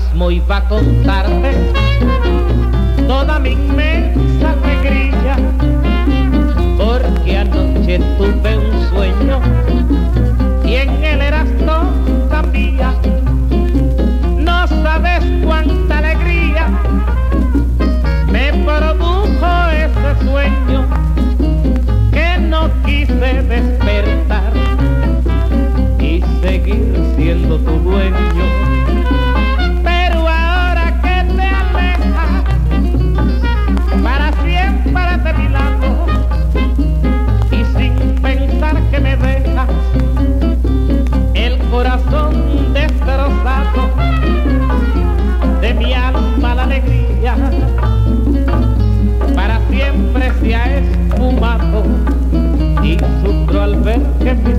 mismo va a contarte toda mi inmensa ve hem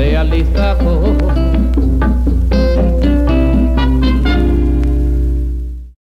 realizamos